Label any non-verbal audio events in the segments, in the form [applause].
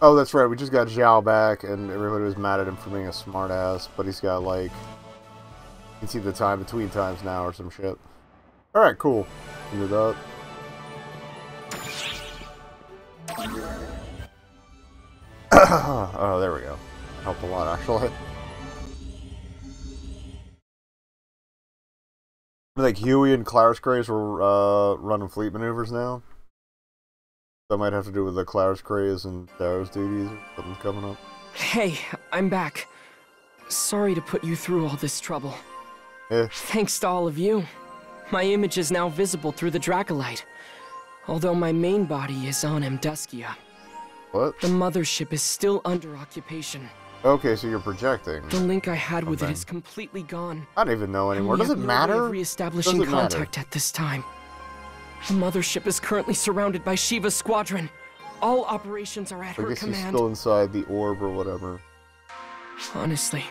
Oh, that's right. We just got Xiao back, and everybody was mad at him for being a smartass. But he's got like, you can see the time between times now or some shit. All right, cool. Do that. [coughs] oh, there we go. Helped a lot, actually. [laughs] Like Huey and Claris Claes were uh, running fleet maneuvers now. That might have to do with the Klaus Craze and Darrow's duties something coming up. Hey, I'm back. Sorry to put you through all this trouble. Thanks to all of you. My image is now visible through the Dracolite. Although my main body is on Amduskia. What? The mothership is still under occupation. Okay, so you're projecting. The link I had with it is completely gone. I don't even know anymore. Does it have no way matter? of reestablishing Doesn't matter. contact at this time. The mothership is currently surrounded by Shiva's squadron. All operations are at I her guess he's still inside the orb or whatever. Honestly,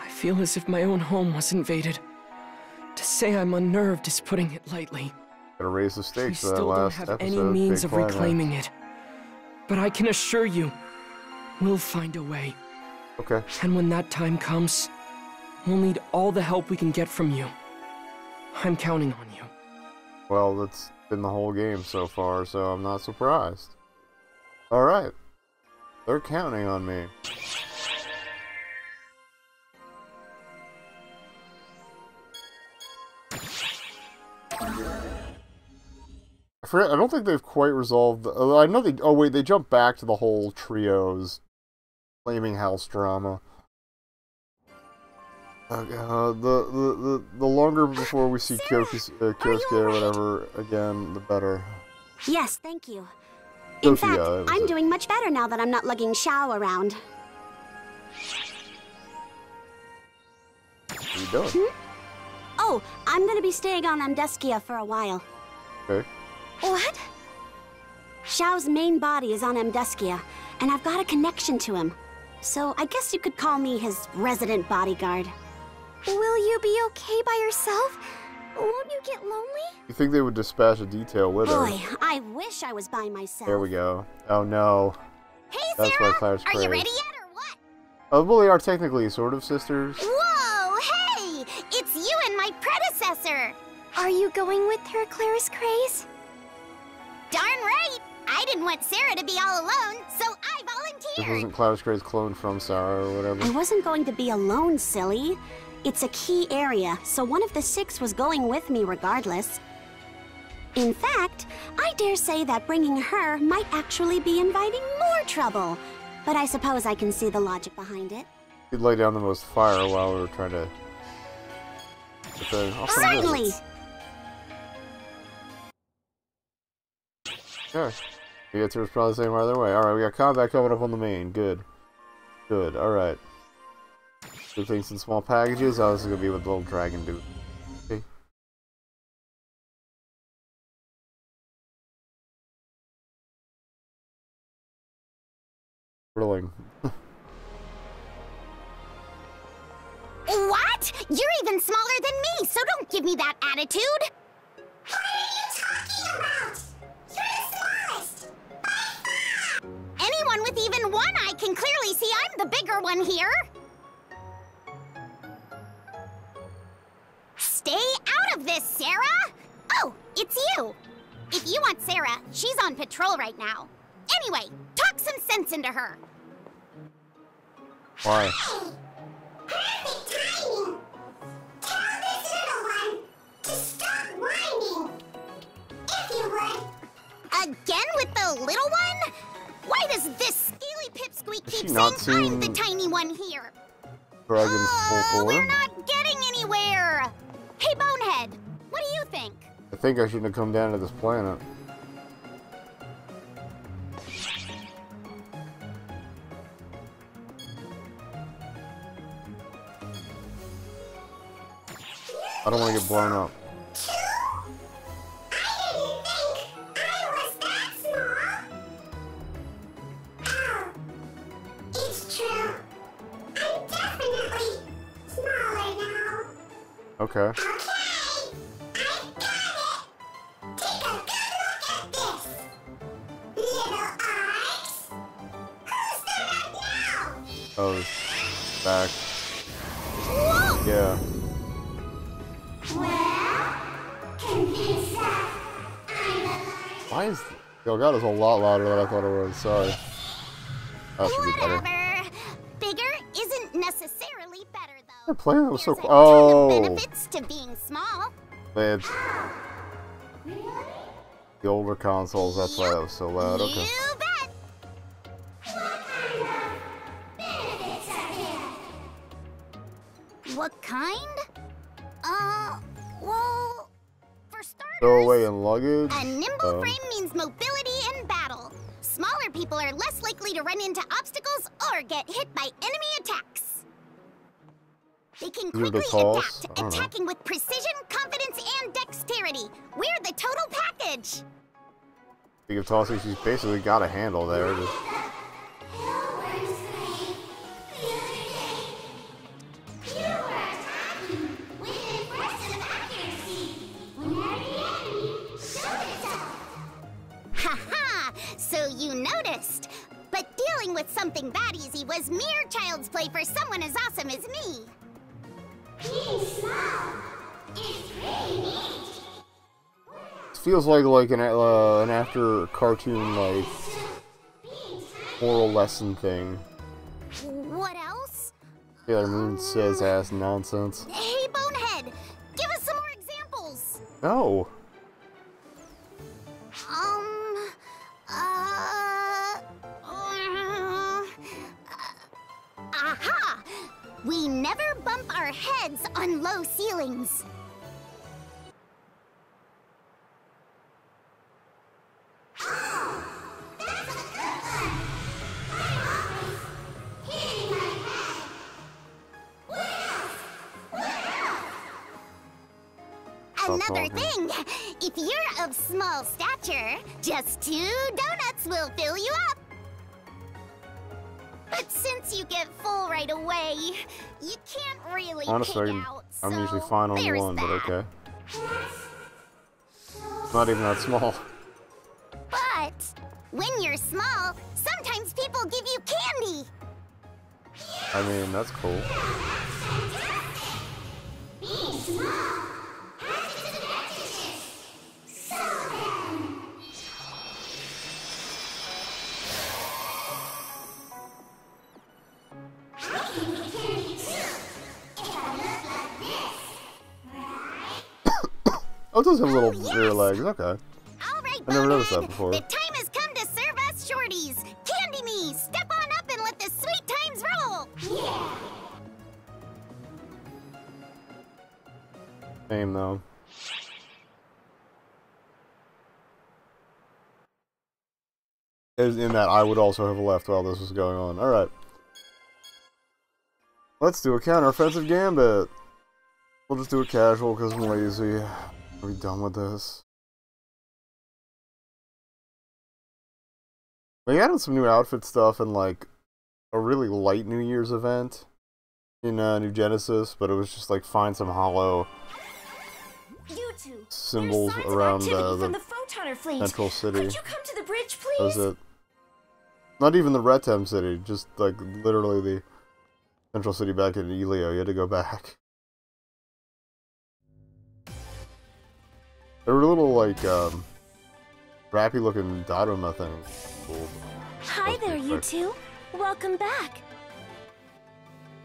I feel as if my own home was invaded. To say I'm unnerved is putting it lightly. Gotta raise the We stakes for that still don't have episode. any means of climax. reclaiming it. But I can assure you, we'll find a way. Okay. And when that time comes, we'll need all the help we can get from you. I'm counting on you. Well, that's been the whole game so far, so I'm not surprised. Alright. They're counting on me. I forget, I don't think they've quite resolved. The, uh, I know they. Oh wait, they jump back to the whole trios, flaming house drama. Uh, uh, the, the the longer before we see Sarah, uh, Kyosuke or alright? whatever again, the better. Yes, thank you. In Sophia, fact, I'm a- doing much better now that I'm not lugging Xiao around. What are you doing? Oh, I'm gonna be staying on Amduskia for a while. Okay. What? Xiao's main body is on Amduskia, and I've got a connection to him. So I guess you could call me his resident bodyguard. Will you be okay by yourself? Won't you get lonely? You think they would dispatch a detail with her? Boy, I wish I was by myself. There we go. Oh no. Hey, That's why Sarah! Claire's Are you ready yet or what? Oh, well, they are technically sort of sisters. Whoa, hey! It's you and my predecessor! Are you going with her, Claire's craze? Darn right! I didn't want Sarah to be all alone, so I volunteered. This wasn't Cloud's Gray's clone from Sarah or whatever. I wasn't going to be alone, silly. It's a key area, so one of the six was going with me regardless. In fact, I dare say that bringing her might actually be inviting more trouble. But I suppose I can see the logic behind it. You'd lay down the most fire while we were trying to. Get the, off the Certainly! visits. Okay. The answer is probably the same either way. Alright, we got combat coming up on the main. Good. Good, alright. Good things in small packages. Oh, this is gonna be with little dragon dude. Okay. Thrilling. What? You're even smaller than me, so don't give me that attitude! What are you talking about? You're the smallest! Anyone with even one eye can clearly see I'm the bigger one here! Stay out of this, Sarah! Oh, it's you! If you want Sarah, she's on patrol right now. Anyway, talk some sense into her. Why? Perfect timing! Tell this little one to stop whining! If you would. Again with the little one? Why does this scaly pipsqueak keep saying I'm the tiny one here? Dragon's Oh, we're not getting anywhere! Hey, Bonehead, what do you think? I think I shouldn't have come down to this planet. I don't want to get blown up. Okay. Oh, back. Yeah. Why is Delgado's a lot louder than I thought it was? Sorry. That should be better. Though. The plan was so There's a qu- oh. benefits to being small. Man. The older consoles, that's why that was so loud. Okay. You bet. What kind? Uh, well, for starters, Stowaway and luggage. a nimble um, frame means mobility in battle. Smaller people are less likely to run into obstacles or get hit by enemy attacks. They can quickly adapt, don't know. attacking with precision, confidence, and dexterity. We're the total package. Speaking of tossing, she's basically got a handle there. Just, Haha! So you noticed. But dealing with something that easy was mere child's play for someone as awesome as me. It feels like like an uh, an after cartoon like moral lesson thing. What else? Sailor Moon says ass nonsense. Hey, Bonehead! Give us some more examples! No. Um. Uh. uh, aha! We never bump our heads on low ceilings. [gasps] Another thing, if you're of small stature, just two donuts will fill you up. Since you get full right away, you can't really Honestly, out. I'm so usually fine on one, but okay. It's not even that small. But when you're small, sometimes people give you candy. I mean, that's cool. Does have little Oh, rear yes. legs. Okay. All right, I never noticed that before. The time has come to serve us shorties. Candy me! Step on up and let the sweet times roll. Yeah. Same though. As In that, I would also have left while this was going on. Alright. Let's do a counter-offensive gambit. We'll just do it casual because I'm lazy. Are we done with this? They added some new outfit stuff and like a really light New Year's event in uh, New Genesis, but it was just like find some hollow You two. symbols around uh, the the central city. Could you come to the bridge, That please? was it. Not even the Retem city, just like literally the central city back in Aelio. You had to go back. They were little like um, rappy looking Dodoma things. Cool. Hi there, pretty you two. Welcome back.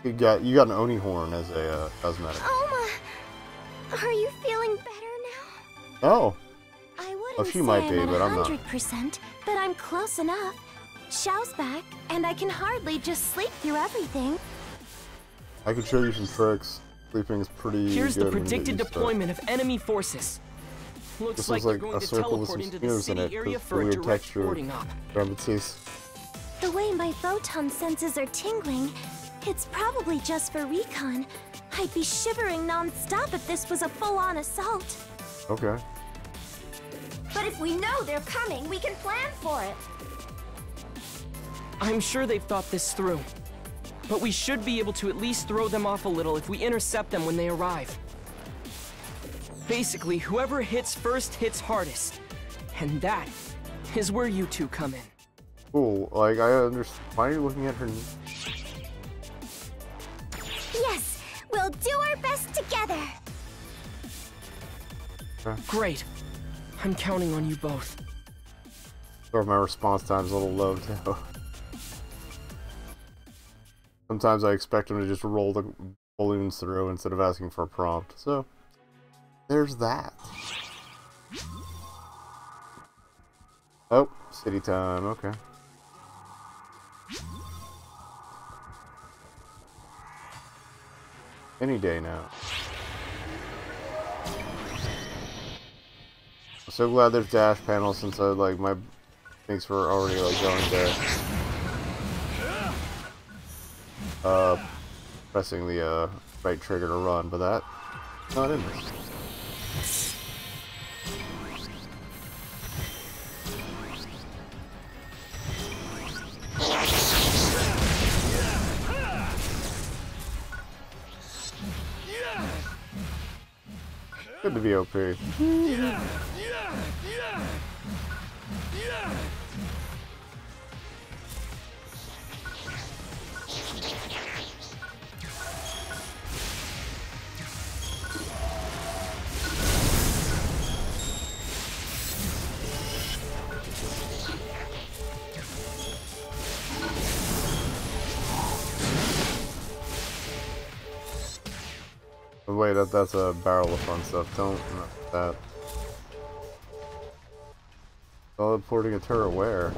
You got you got an Oni horn as a uh, cosmetic. Oma, are you feeling better now? Oh, I wouldn't few say might I'm be, at but I'm not. 100%, but I'm close enough. Xiao's back, and I can hardly just sleep through everything. I could show you some tricks. Sleeping is pretty Here's good the when you get predicted used to deployment of enemy forces. Looks This like looks they're like going a to circle with teleport some into the spheres in city it, area 'cause for a weird direct texture. boarding up. Ramesses. The way my photon senses are tingling, it's probably just for recon. I'd be shivering non-stop if this was a full-on assault. Okay. But if we know they're coming, we can plan for it. I'm sure they've thought this through. But we should be able to at least throw them off a little if we intercept them when they arrive. Basically, whoever hits first hits hardest. And that is where you two come in. Cool. Like I understand. Why are you looking at her? Yes, We'll do our best together. Great. I'm counting on you both. Or my response time's a little low too. Sometimes I expect them to just roll the balloons through instead of asking for a prompt. So, there's that. Oh, city time, okay. Any day now. I'm so glad there's dash panels since I like my things were already like going there. Uh, pressing the uh, right trigger to run, but that not in. OP. that, that's a barrel of fun stuff. Don't that. Teleporting a turret where?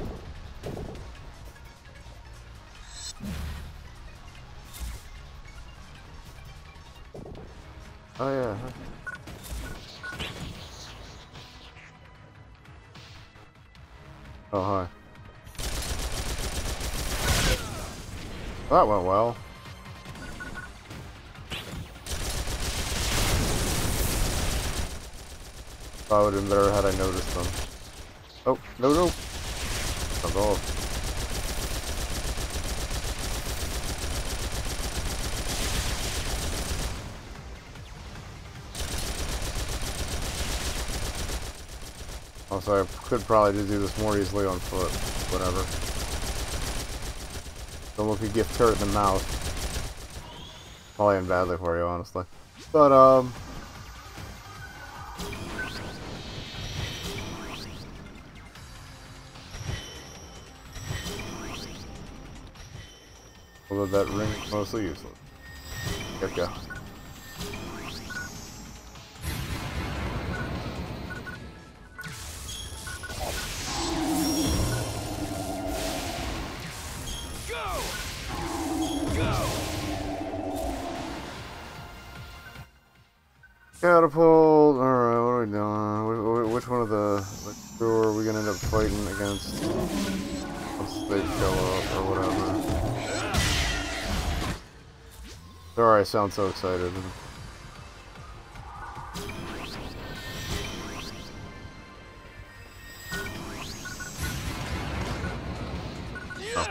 Oh yeah. Oh hi. That went well. I would have been better had I noticed them. Oh, no, no. Oh, God. Also, I could probably just do this more easily on foot. Whatever. Don't look a gift turret in the mouth. Probably end badly for you, honestly. But, um... that ring is mostly useless. Good go. Sound so excited. Oh.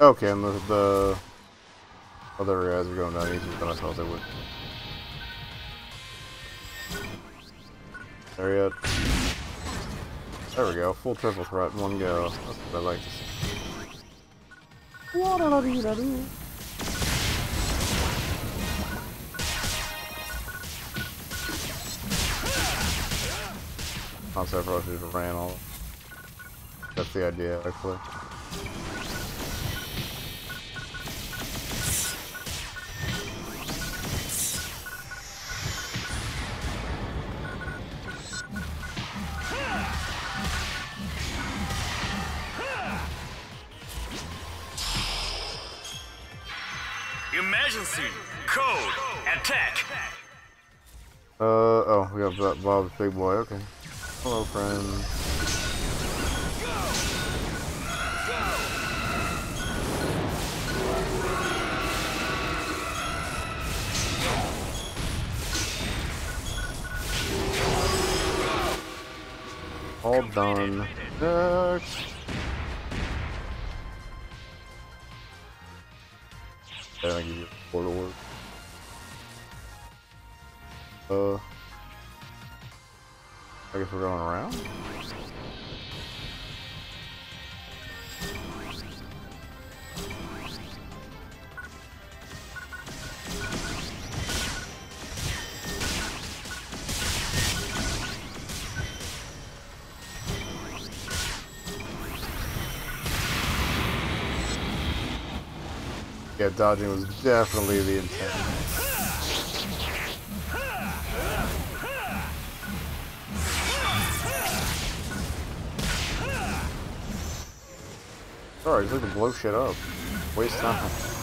Okay, and the, the other guys are going down easier than I thought they would. There yet. There we go, full triple threat in one go. That's what I like to see. Honestly, I probably should have ran all. That's the idea, actually. Bob- Bob's big boy, okay. Hello, friend. All done. Next. I give you a portal work. Uh, Yeah, dodging was definitely the intent. Sorry, just like to blow shit up. Waste time.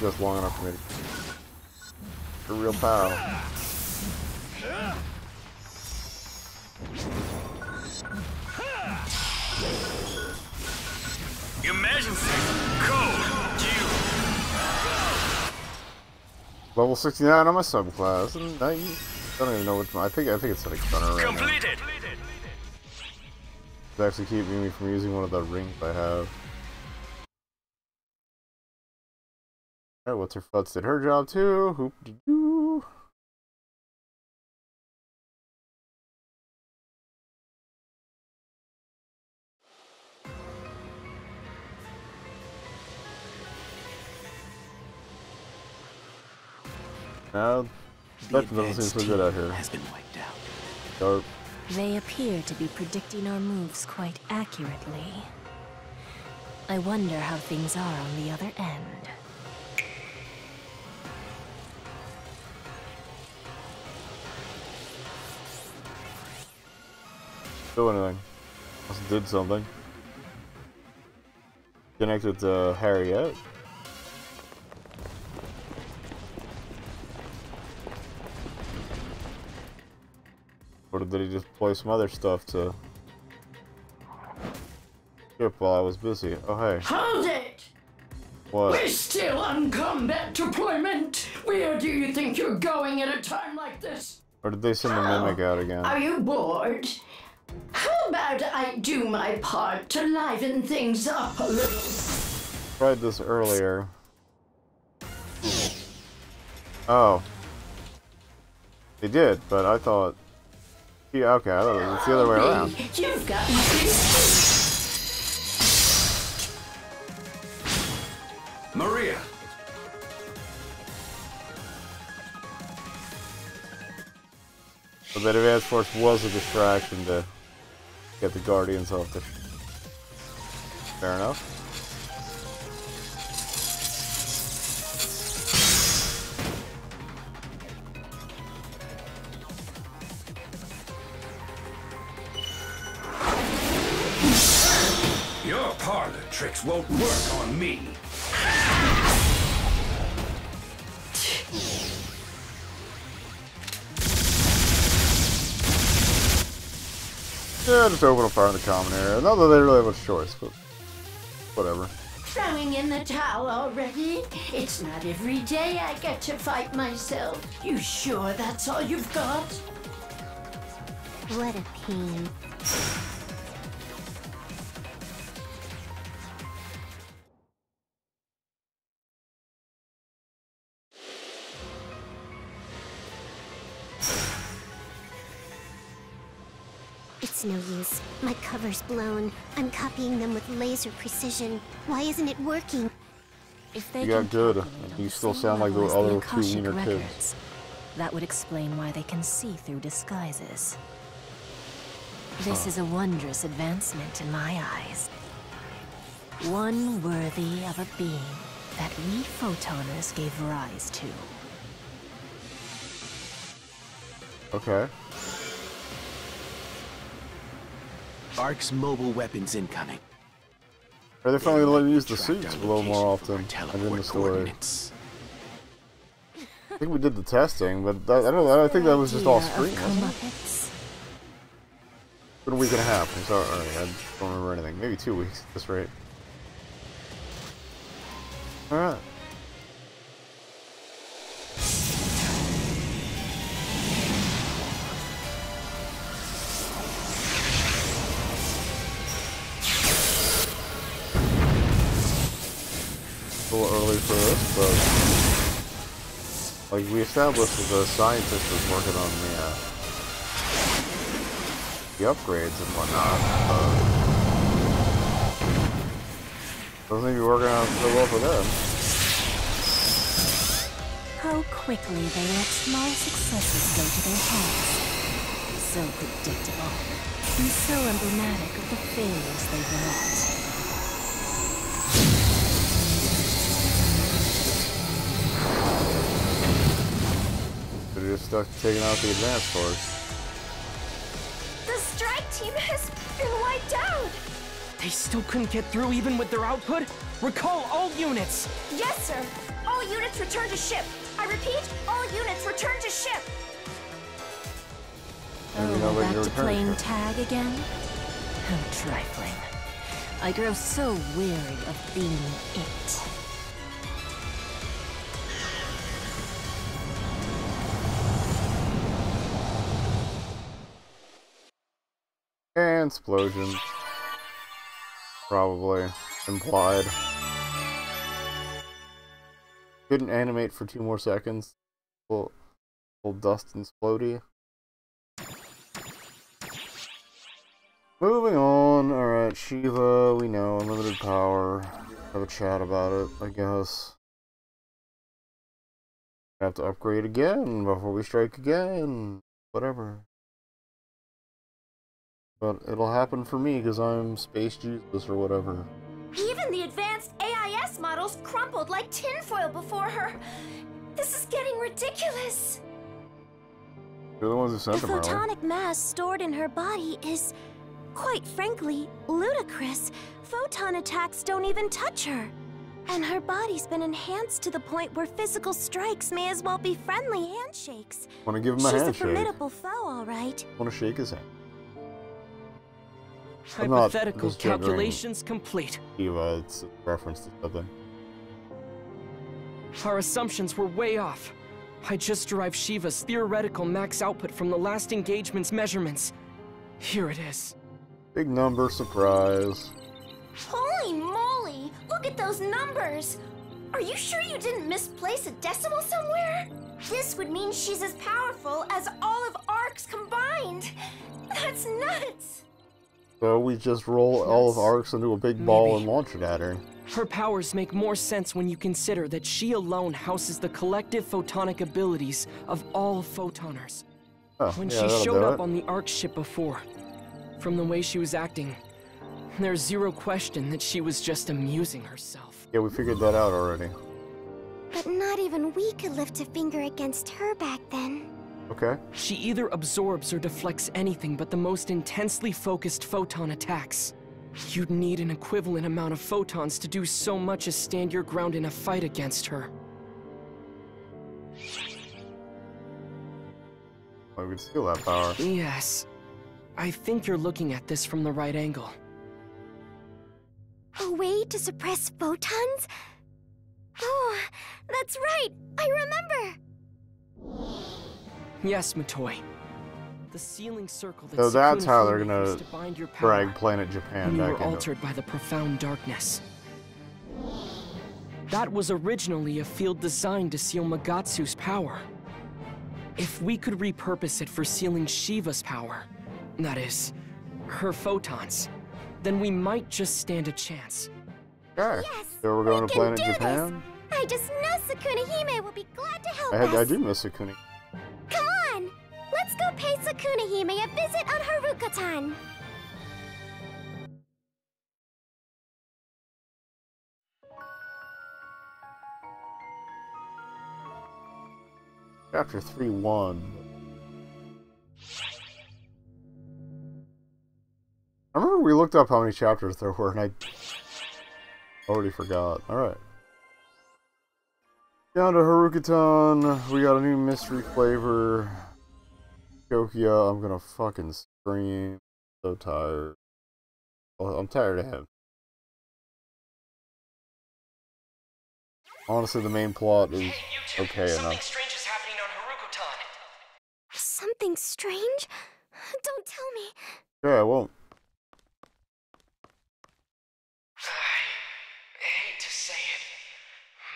Just long enough for me to... For real power. Emergency! Code! Level 69 on my subclass, and I, I don't even know which one. I think I think it's like Gunner right now. Completed! It's actually keeping me from using one of the rings I have. Alright, what's her futz did her job too? Hoop de doo. Now, that doesn't seem so good out here. has been wiped out. Dark. They appear to be predicting our moves quite accurately. I wonder how things are on the other end. Do anything. Must did something. Connected to Harriet. Or did he just play some other stuff to skip while I was busy? Oh hey, Hold it! what? We're still on combat deployment. Where do you think you're going at a time like this? Or did they send the mimic out again? Are you bored? How about I do my part to liven things up a little? Tried this earlier. Oh. They did, but I thought... Yeah, okay, I thought it was the other way around. You've gotten busy. Maria! So that advanced force was a distraction to get the Guardians off the... Fair enough. Your parlor tricks won't work on me. Yeah, just open a fire in the common area. Not that they really have much choice, but... Whatever. Throwing in the towel already? It's not every day I get to fight myself. You sure that's all you've got? What a pain. It's no use. My cover's blown. I'm copying them with laser precision. Why isn't it working? If they You got good. You still sound like level the as other two Akashic wiener kids. records, That would explain why they can see through disguises. This is a wondrous advancement in my eyes. One worthy of a being that we photoners gave rise to. Okay. ARC's mobile weapons incoming. Are they finally letting you use the suits a little more often our than in the story? I think we did the testing, but that, I don't know. I think that was just all Idea of screen. wasn't it? Comeuppets. been a week and a half. I'm sorry, I don't remember anything. Maybe two weeks at this rate. Alright. A little early for this, but like we established the scientist was working on the uh, the upgrades and whatnot. Doesn't be working out so well for them. How quickly they let small successes go to their heads. So predictable, and so emblematic of the failures they've wrought. Just stuck taking out the advanced force. The strike team has been wiped out! They still couldn't get through even with their output? Recall all units! Yes, sir! All units return to ship! I repeat, all units return to ship! Maybe Oh, nobody back to returned playing here. tag again? How trifling. I grow so weary of being it. Explosion. Probably. Implied. Couldn't animate for two more seconds. Little, little dust and explodey. Moving on. Alright, Shiva, we know, unlimited power. Have a chat about it, I guess. Have to upgrade again before we strike again. Whatever. But it'll happen for me because I'm Space Jesus or whatever. Even the advanced AIS models crumpled like tinfoil before her. This is getting ridiculous. You're the ones who sent The them early. photonic mass stored in her body is, quite frankly, ludicrous. Photon attacks don't even touch her. And her body's been enhanced to the point where physical strikes may as well be friendly handshakes. Want to give him a She's a formidable foe, all right. Want to shake his hand. I'm not Hypothetical calculations complete. Eva, it's a reference to something. Our assumptions were way off. I just derived Shiva's theoretical max output from the last engagement's measurements. Here it is. Big number, surprise. Holy moly! Look at those numbers! Are you sure you didn't misplace a decimal somewhere? This would mean she's as powerful as all of ARKS combined! That's nuts! So we just roll all of ARKS into a big ball and launch it at her. Her powers make more sense when you consider that she alone houses the collective photonic abilities of all photoners. Oh, When yeah, she showed up on the Ark ship before, from the way she was acting, there's zero question that she was just amusing herself. Yeah, we figured that out already. But not even we could lift a finger against her back then. Okay. She either absorbs or deflects anything but the most intensely focused photon attacks. You'd need an equivalent amount of photons to do so much as stand your ground in a fight against her. Well, we could steal that power. Yes. I think you're looking at this from the right angle. A way to suppress photons? Oh, that's right! I remember! Yes, Matoi. The sealing circle that So that's Sukuna how they're gonna used to bind your power Drag Planet Japan when you were altered by the profound darkness. That was originally a field designed to seal Magatsu's power. If we could repurpose it for sealing Shiva's power, that is, her photons, then we might just stand a chance. Okay. Yes, So we're going we to can Planet do this. I just know Sukuna Hime will be glad to help I, had, I do miss Sukuni. Let's go pay Sukunahime a visit on Haruko-tan. Chapter 3 1. I remember we looked up how many chapters there were, and I already forgot. Alright. Down to Harukotan. We got a new mystery flavor. Gokia, I'm gonna fucking scream. So tired. Well, I'm tired of him. Honestly, the main plot is okay Something enough. strange is happening on Haruko-tan. Something strange? Don't tell me. Yeah, I won't. I hate to say it,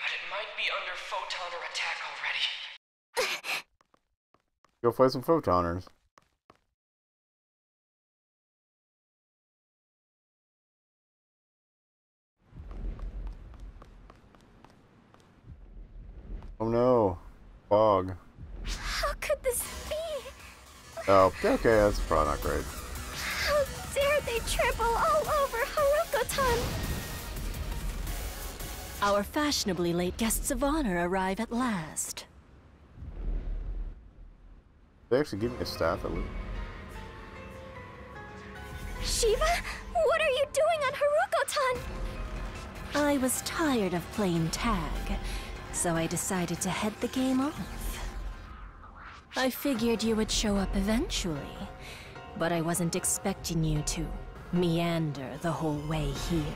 but it might be under photon or attack already. Go fight some photoners. Oh no. Fog. How could this be? Oh, okay, that's probably not great. How dare they trample all over Haruko-tan? Our fashionably late guests of honor arrive at last. They actually give me a staff at least. Shiva, what are you doing on Haruko-tan? I was tired of playing tag, so I decided to head the game off. I figured you would show up eventually, but I wasn't expecting you to meander the whole way here.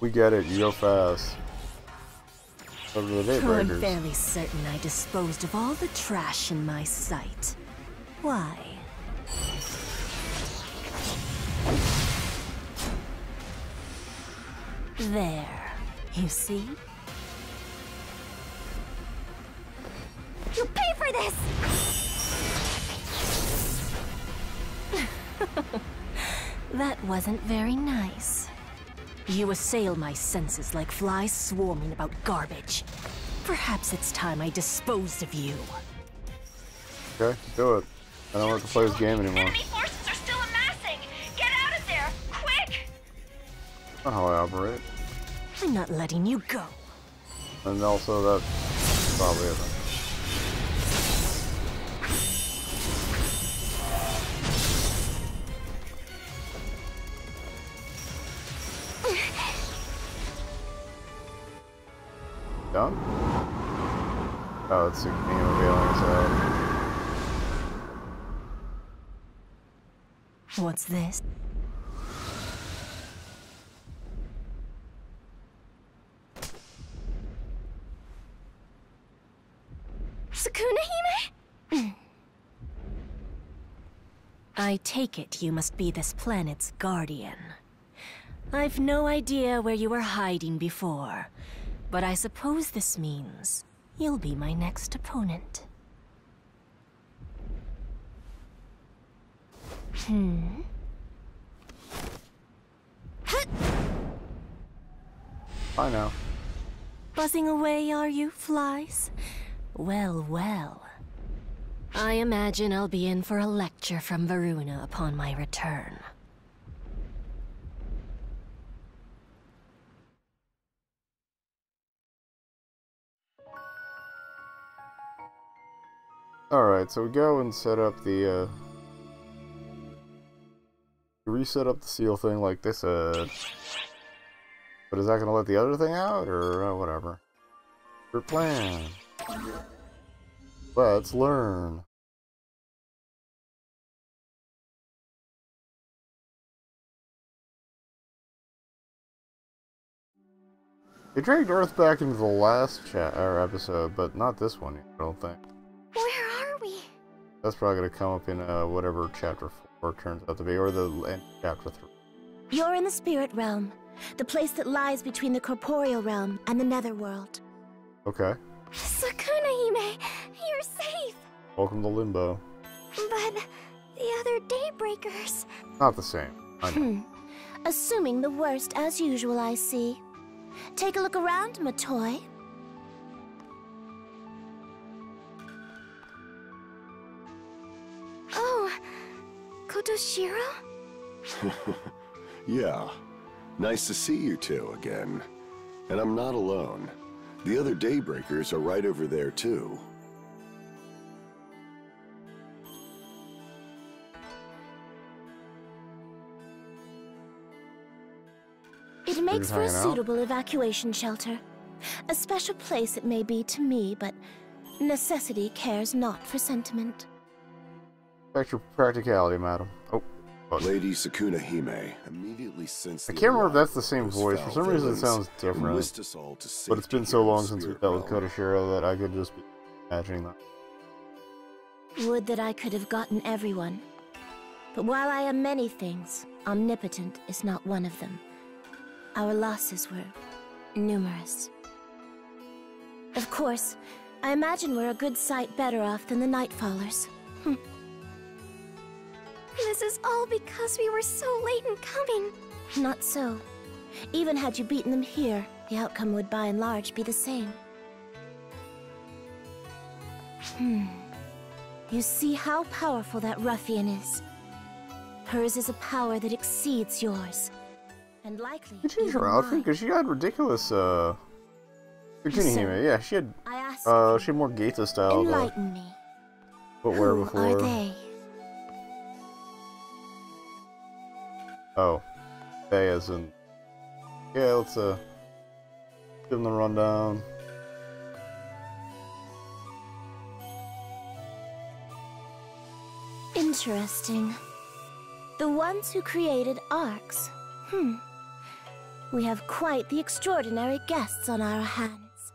We get it, you go fast. Over the Oh, I'm fairly certain I disposed of all the trash in my sight. Why? There. You see? You'll pay for this! [laughs] That wasn't very nice. You assail my senses like flies swarming about garbage. Perhaps it's time I disposed of you. Okay, do it. I don't want to play this game anymore. Enemy forces are still amassing! Get out of there! Quick! Not how I operate. I'm not letting you go. And also that's probably it. Done? Oh, it's Neo bailing us out. What's this? Sukuna Hime? I take it you must be this planet's guardian. I've no idea where you were hiding before, but I suppose this means you'll be my next opponent. Hmm. I know. Buzzing away, are you, flies? Well, well. I imagine I'll be in for a lecture from Varuna upon my return. Alright, so we go and set up the, uh... Reset up the seal thing like they said. But is that gonna let the other thing out, or uh, whatever? Your plan. Let's learn. They dragged Earth back into the last chat or episode, but not this one. I don't think. Where are we? That's probably gonna come up in uh, whatever chapter four turns out to be, or the end of chapter three. You're in the spirit realm, the place that lies between the corporeal realm and the netherworld. Okay. Sukuna Hime, you're safe! Welcome to Limbo. But the other Daybreakers... Not the same. I know. Hmm. Assuming the worst as usual, I see. Take a look around, Matoi. Kotoshiro? [laughs] yeah. Nice to see you two again. And I'm not alone. The other Daybreakers are right over there, too. It makes for a hanging out? suitable evacuation shelter. A special place it may be to me, but necessity cares not for sentiment. Back to practicality, madam. Oh, fuck. Lady Sukuna Hime immediately sensed I can't remember if that's the same voice. For some reason, it sounds different. whisked us all to But it's been so long since we spirit dealt with realm. Kotoshiro that I could just be imagining that. Would that I could have gotten everyone. But while I am many things, omnipotent is not one of them. Our losses were numerous. Of course, I imagine we're a good sight better off than the Nightfallers. Hmm. This is all because we were so late in coming. Not so. Even had you beaten them here, the outcome would by and large be the same. Hmm. You see how powerful that ruffian is. Hers is a power that exceeds yours. And likely. Did you change her outfit? Because she had ridiculous, uh... Sir, Kunihime, yeah, she had, I ask uh, she had more Geita style enlighten me. footwear Who before. are they? Oh. They as in... Yeah, let's, uh... Give them the rundown. Interesting. The ones who created ARKS. Hmm. We have quite the extraordinary guests on our hands.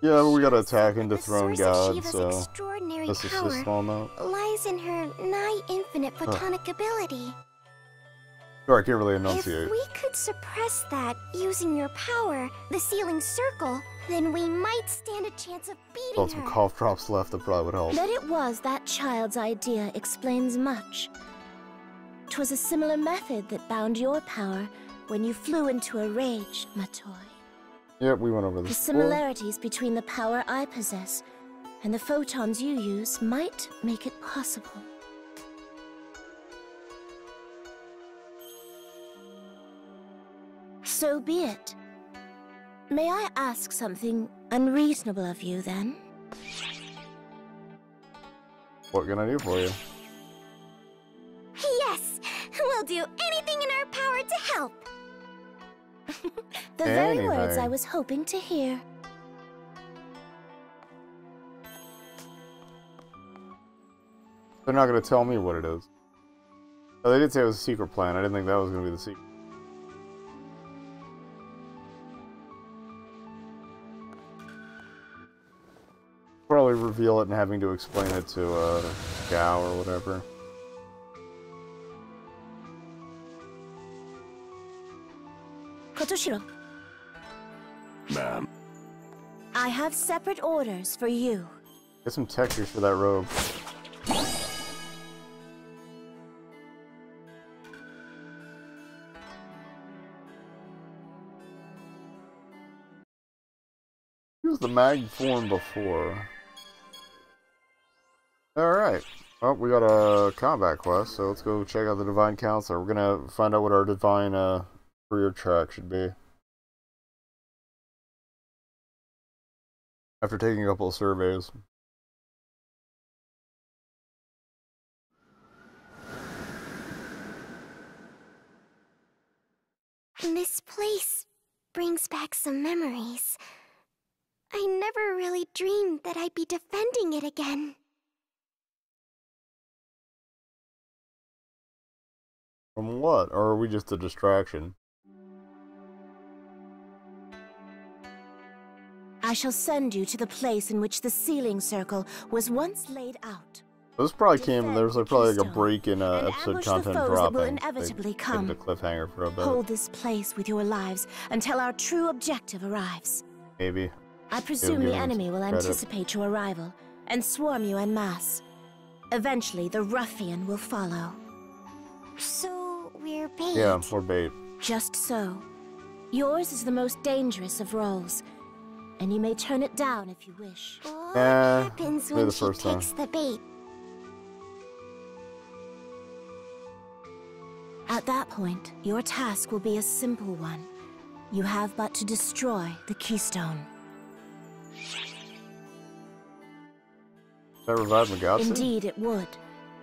Yeah, we gotta attack and The dethrone source of gods, Shiva's so... extraordinary just a power small note. lies in her nigh infinite photonic ability. Sure, I can't really If we could suppress that using your power, the sealing circle, then we might stand a chance of beating Got some cough drops left, that probably would help. That it was that child's idea explains much. 'Twas a similar method that bound your power when you flew into a rage, Matoi. Yep, we went over The this. before. similarities between the power I possess and the photons you use might make it possible. So be it. May I ask something unreasonable of you then? What can I do for you? Yes, we'll do anything in our power to help. [laughs] The very words I was hoping to hear. They're not gonna tell me what it is. Oh, they did say it was a secret plan. I didn't think that was gonna be the secret. Probably reveal it and having to explain it to uh, Gao or whatever. Kotoshiro, Ma'am, I have separate orders for you. Get some textures for that robe. Use the mag form before. Alright. Well, we got a combat quest, so let's go check out the Divine Counselor. We're gonna find out what our Divine uh, career track should be. After taking a couple of surveys. This place brings back some memories. I never really dreamed that I'd be defending it again. From what? Or are we just a distraction? I shall send you to the place in which the sealing circle was once laid out. This probably came. There was like probably like a break in uh, episode the content will dropping. They inevitably kept come. the cliffhanger for a bit. Hold this place with your lives until our true objective arrives. Maybe. I presume the enemy will credit. anticipate your arrival and swarm you en masse. Eventually, the ruffian will follow. So we're bait. Yeah, or bait. Just so. Yours is the most dangerous of roles, and you may turn it down if you wish. What Eh, happens when the she first time. picks the bait? At that point, your task will be a simple one. You have but to destroy the Keystone. That revived Magatsu? Indeed, it would.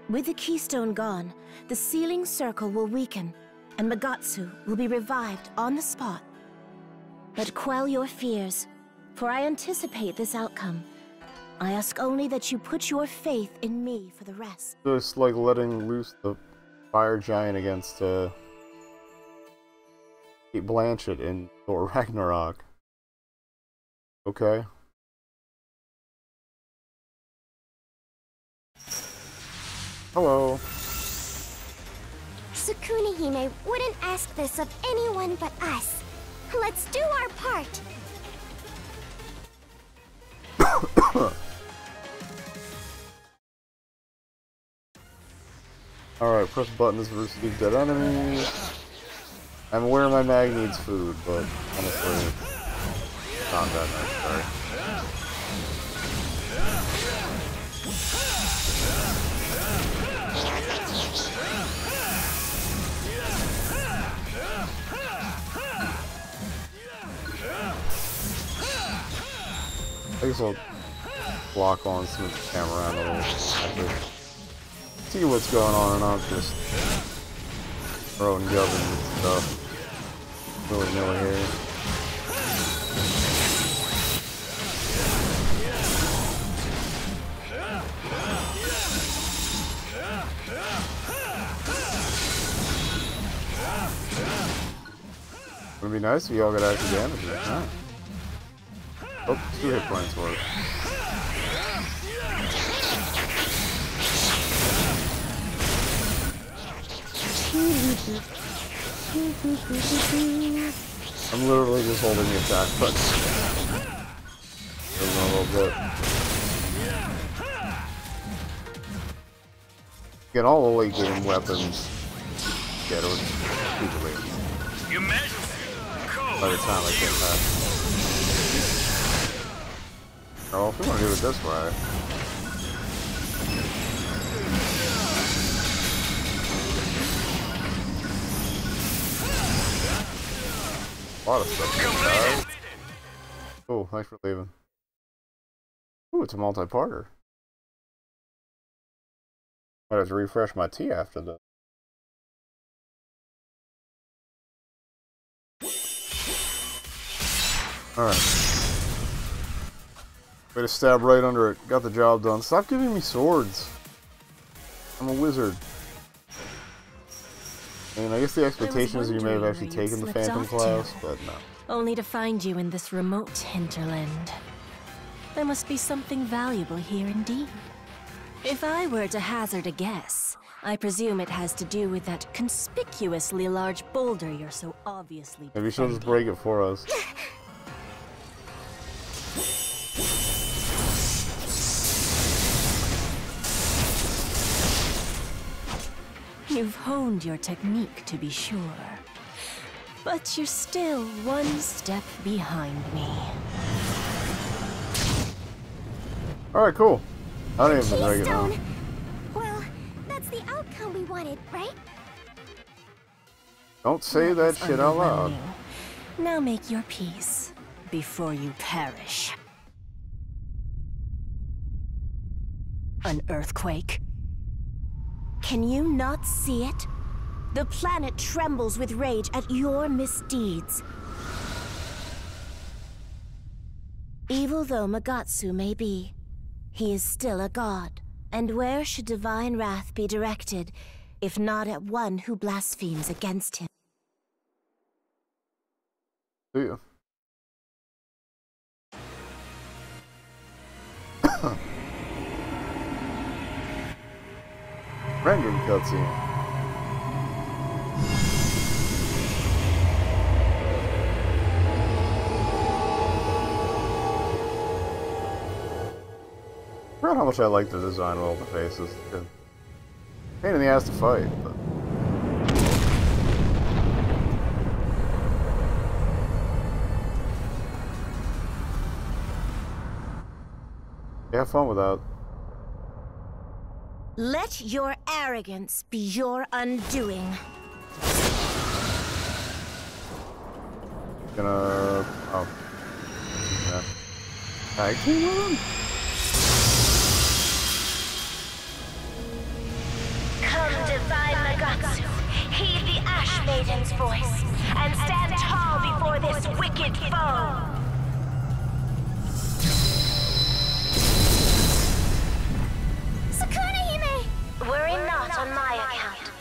With the Keystone gone, the sealing circle will weaken, and Magatsu will be revived on the spot. But quell your fears, for I anticipate this outcome. I ask only that you put your faith in me for the rest. Just like letting loose the fire giant against uh, Cate Blanchett in Thor Ragnarok. Okay. Hello. Sukuna Hime wouldn't ask this of anyone but us. Let's do our part. [coughs] Alright, press buttons to receive dead enemies. I'm aware my mag needs food, but honestly, not that necessary. I block on some of the camera around a little. See what's going on and not just throwing gubbins and stuff. Willy nilly here. Would be nice if y'all could actually damage it. Huh? Oh, two hit points worth. I'm literally just holding the attack button. Just a little bit. Get all the late game weapons. Get it by the time I get back. Oh, if we want to do it this way. A lot of stuff. Oh, thanks for leaving. Ooh, it's a multi-parter. Might have to refresh my tea after this. Alright. Way to stab right under it. Got the job done. Stop giving me swords. I'm a wizard. I mean, I guess the expectation is you may have actually taken the Phantom class, but no. Only to find you in this remote hinterland. There must be something valuable here indeed. If I were to hazard a guess, I presume it has to do with that conspicuously large boulder you're so obviously Maybe she'll just break it for us. [laughs] You've honed your technique, to be sure. But you're still one step behind me. Alright, cool. I don't even know it now. Keystone. Well, that's the outcome we wanted, right? Don't say that shit out loud. Now make your peace before you perish. An earthquake? Can you not see it? The planet trembles with rage at your misdeeds. Evil though Magatsu may be, he is still a god. And where should divine wrath be directed, if not at one who blasphemes against him? See ya. [coughs] [coughs] Random cutscene. forgot how much I like the design of all the faces. Pain in the ass to fight, but yeah, have fun with that. Let your arrogance be your undoing. Gonna oh yeah. Tag team with him? Come, divine Magatsu, heed the Ash Maiden's voice, and stand tall before this wicked foe. not on my account.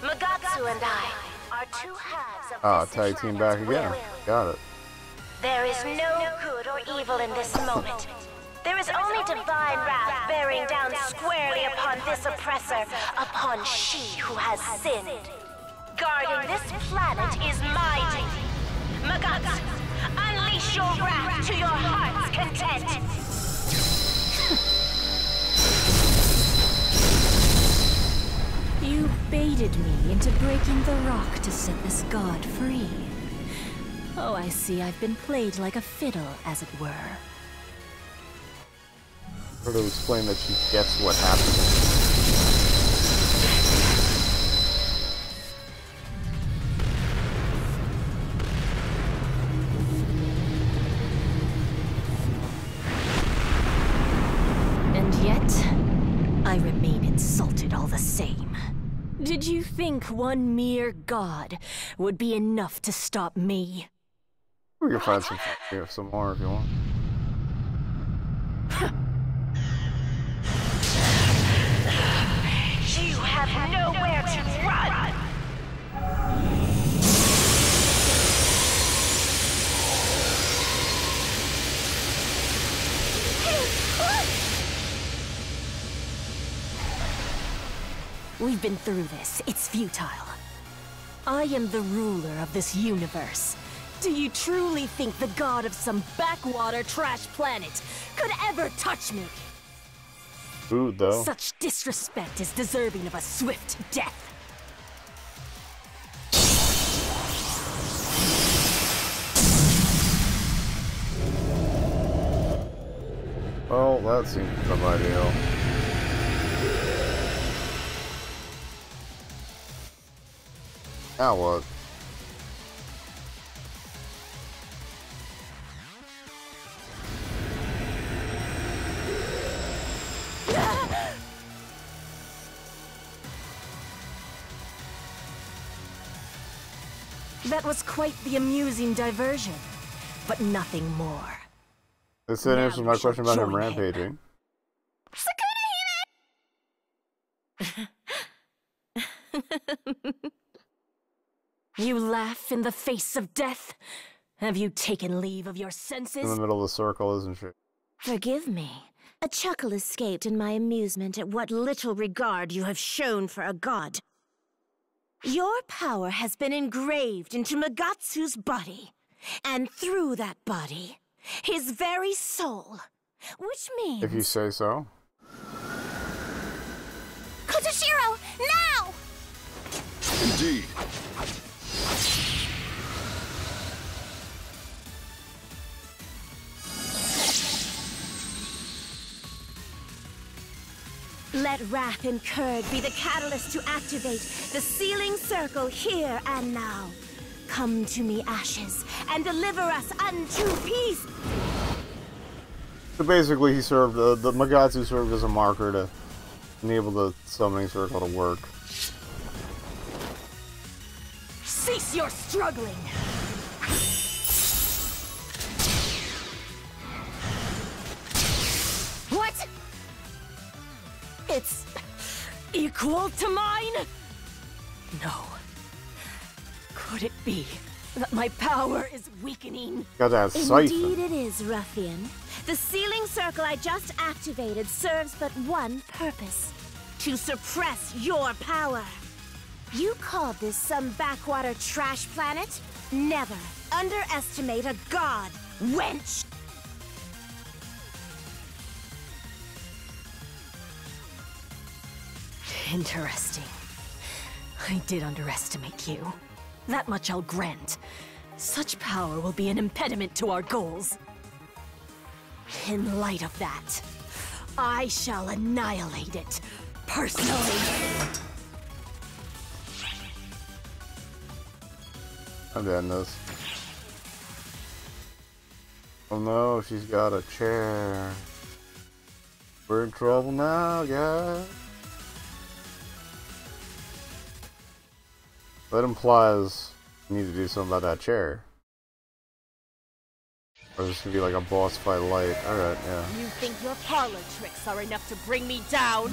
Magatsu and I are two halves of Ah, tag team back again. Got it. There is no good or evil in this moment. There is only divine wrath bearing down squarely upon this oppressor, upon she who has sinned. Guarding this planet is my duty. Magatsu, unleash your wrath to your heart's content. You baited me into breaking the rock to set this god free. Oh, I see I've been played like a fiddle, as it were. Or to explain that she gets what happened. Did you think one mere god would be enough to stop me? We can find some, we some more if you want. You have nowhere to run. We've been through this. It's futile. I am the ruler of this universe. Do you truly think the god of some backwater trash planet could ever touch me? Food though. Such disrespect is deserving of a swift death. Well, that seems to some ideal. Now what? That was quite the amusing diversion, but nothing more. This answers my question about him join him. [laughs] rampaging. You laugh in the face of death? Have you taken leave of your senses? In the middle of the circle, isn't she? Forgive me. A chuckle escaped in my amusement at what little regard you have shown for a god. Your power has been engraved into Magatsu's body, and through that body, his very soul. Which means... If you say so. Kotoshiro, now! Indeed. Let wrath incurred be the catalyst to activate the sealing circle here and now. Come to me, ashes, and deliver us unto peace. So basically, he served uh, the Magatsu served as a marker to enable the summoning circle to work. Cease your struggling! It's equal to mine? No. Could it be that my power is weakening? Got that Indeed siphon. it is, ruffian. The sealing circle I just activated serves but one purpose. To suppress your power. You called this some backwater trash planet? Never underestimate a god, wench! Interesting. I did underestimate you. That much I'll grant. Such power will be an impediment to our goals. In light of that, I shall annihilate it, personally. I'm doing this. Oh no, she's got a chair. We're in trouble now, guys. That implies you need to do something about that chair. Or is this gonna be like a boss fight light? Alright, yeah. You think your parlor tricks are enough to bring me down?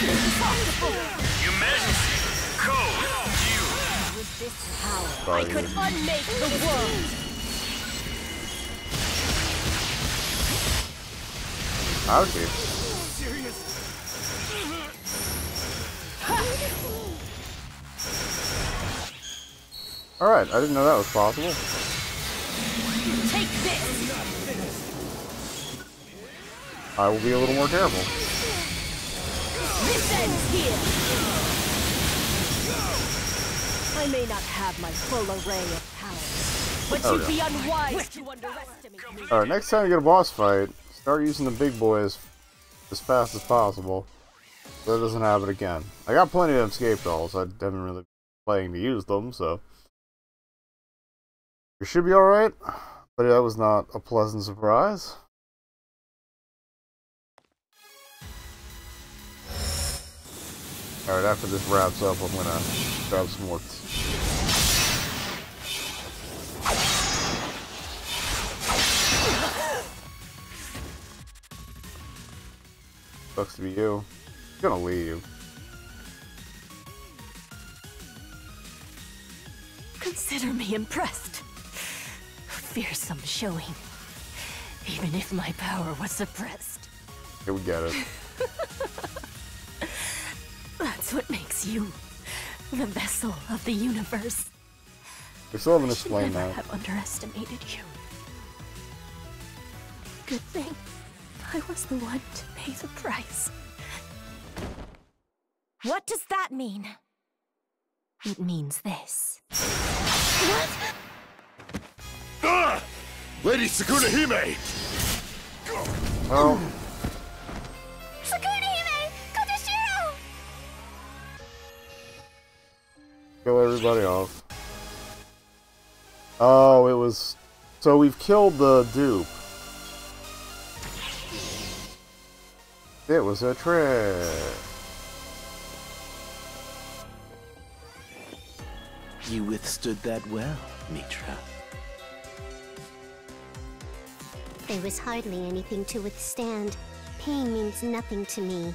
You imagine Code. You. With this power, Sorry, I could unmake the world. Ouchie. Alright, I didn't know that was possible. Take this. I will be a little more careful. This ends here. I may not have my full array of powers, but Oh, you'd be unwise to underestimate me. Alright, next time you get a boss fight, start using the big boys as fast as possible. So that doesn't happen again. I got plenty of escape dolls. I haven't really been playing to use them, so. Should be alright, but that was not a pleasant surprise. Alright, after this wraps up, I'm gonna grab some more. Sucks to be you. You're gonna leave. Consider me impressed. Fearsome showing. Even if my power was suppressed. Here we get it. [laughs] That's what makes you the vessel of the universe. We still haven't I explained never that. have underestimated you. Good thing I was the one to pay the price. What does that mean? It means this. Lady Sukuna Hime! Oh, Sakunihime! Kotoshiro! kill everybody off. Oh, it was. So we've killed the dupe. It was a trick. You withstood that well, Mitra. There was hardly anything to withstand. Pain means nothing to me.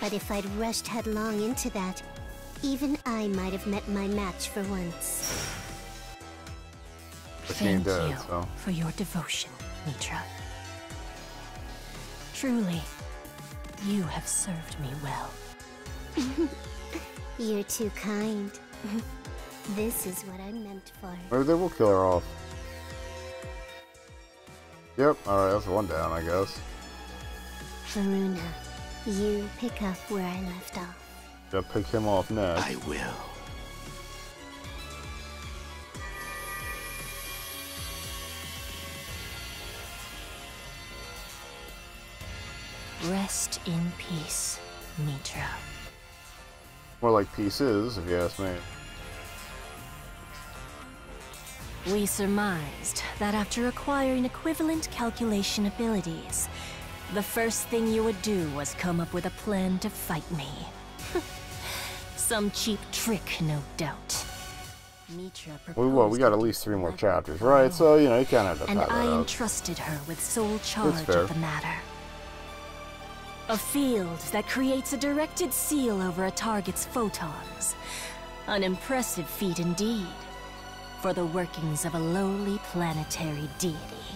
But if I'd rushed headlong into that, even I might have met my match for once. Thank dead, you so. for your devotion, Mitra. Truly, you have served me well. [laughs] You're too kind. [laughs] this is what I'm meant for. Maybe they will kill her off. Yep, alright, that's one down, I guess. Varuna, you pick up where I left off. Gotta pick him off next. I will. Rest in peace, Mitra. More like pieces, if you ask me. We surmised that after acquiring equivalent calculation abilities, the first thing you would do was come up with a plan to fight me. [laughs] Some cheap trick, no doubt. Mitra We, well, we got at least three more chapters, right? So, you know, you can't have to and I entrusted her with sole charge of the matter. A field that creates a directed seal over a target's photons. An impressive feat indeed, for the workings of a lowly planetary deity.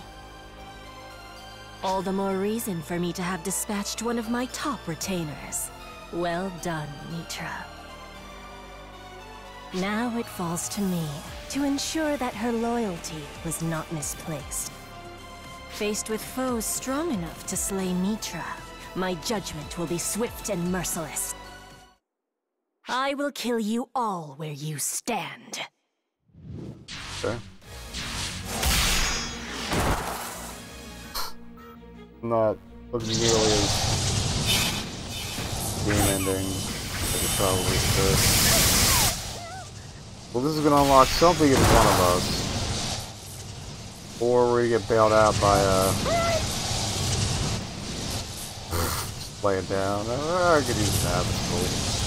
All the more reason for me to have dispatched one of my top retainers. Well done, Mitra. Now it falls to me to ensure that her loyalty was not misplaced. Faced with foes strong enough to slay Mitra, my judgment will be swift and merciless. I will kill you all where you stand. Okay. Not nearly as game ending as it probably should. Well, this is going to unlock something in front of us. Or we get bailed out by, uh... Play it down. Uh, I could use that, that's cool.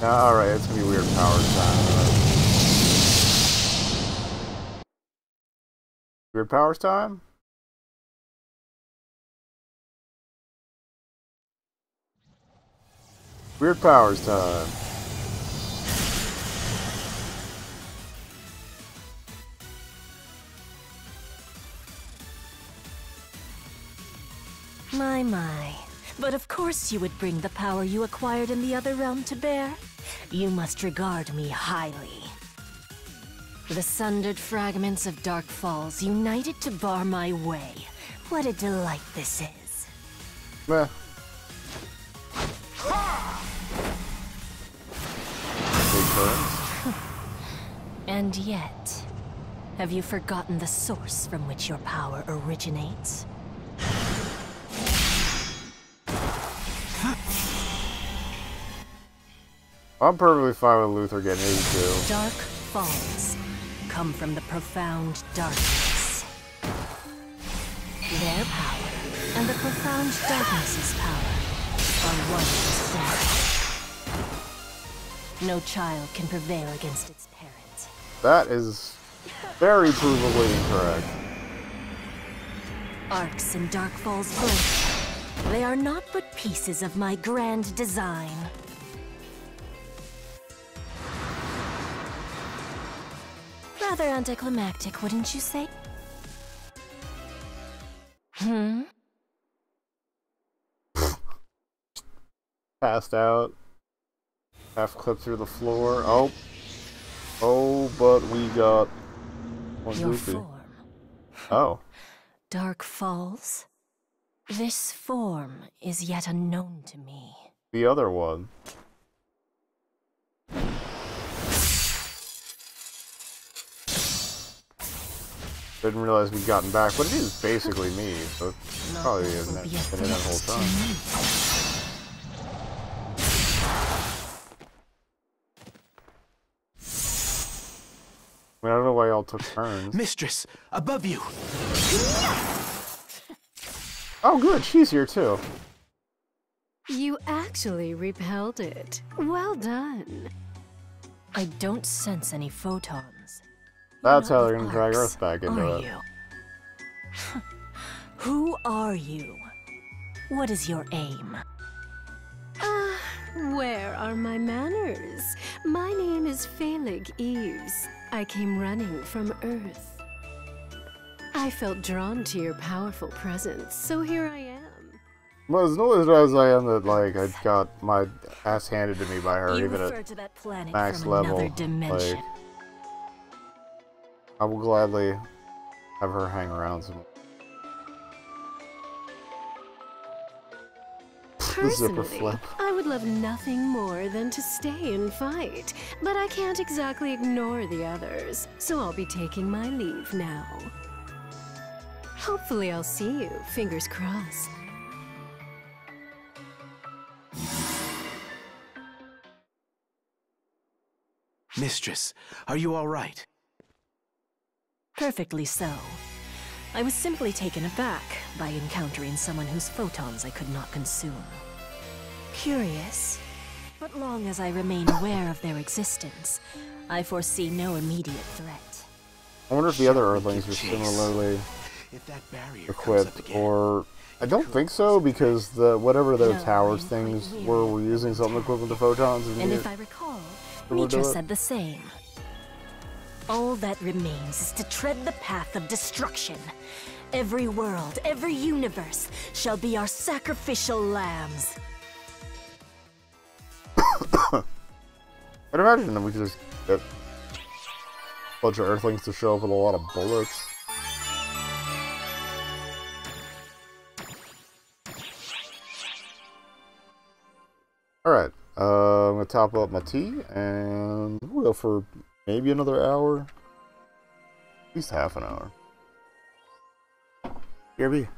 Yeah, alright, it's gonna be weird power time. uh, Weird powers time? Weird powers time. My, my. But of course you would bring the power you acquired in the other realm to bear. You must regard me highly. The sundered fragments of Dark Falz united to bar my way. What a delight this is. Meh. [laughs] And yet, have you forgotten the source from which your power originates? I'm perfectly fine with Luther getting 82. Dark Falz come from the profound darkness. Their power and the profound darkness's power are one same. No child can prevail against its parent. That is very provably incorrect. ARKS and Dark Falz both. They are not but pieces of my grand design. Rather anticlimactic, wouldn't you say? Hmm? Passed out. Half clipped through the floor. Oh. Oh, but we got one Your goofy. form. Oh. Dark Falz? This form is yet unknown to me. The other one. Didn't realize we'd gotten back, but it is basically me, so it's probably isn't it, been in that whole time. I, mean, I don't know why y'all took turns. Mistress, above you! Oh, good, she's here too. You actually repelled it. Well done. I don't sense any photons. That's how they're gonna drag Earth back into are it. you? [laughs] Who are you? What is your aim? Ah, where are my manners? My name is Phaleg Ives. I came running from Earth. I felt drawn to your powerful presence, so here I am. Well, as annoyed as I am that, like, I got my ass handed to me by her, you even refer at to that planet max from level. another dimension. Like, I will gladly have her hang around some. The zipper Personally, flip. I would love nothing more than to stay and fight, but I can't exactly ignore the others, so I'll be taking my leave now. Hopefully I'll see you, fingers crossed. Mistress, are you all right? Perfectly so. I was simply taken aback by encountering someone whose photons I could not consume. Curious, but long as I remain aware of their existence, I foresee no immediate threat. I wonder if the other Earthlings are similarly If that barrier comes up equipped, or I don't think so because the whatever their No, towers things were weary were using something equivalent to photons. And if I recall, Who Mitra said the same. All that remains is to tread the path of destruction. Every world, every universe shall be our sacrificial lambs. I'd imagine that we could just get a bunch of Earthlings to show up with a lot of bullets. Alright, uh, I'm gonna top up my tea, and we'll go for maybe another hour. At least half an hour. BRB.